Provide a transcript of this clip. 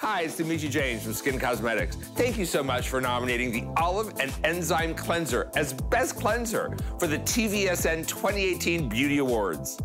Hi, it's Dimitri James from Skinn Cosmetics. Thank you so much for nominating the Olive and Enzyme Cleanser as Best Cleanser for the TVSN 2018 Beauty Awards.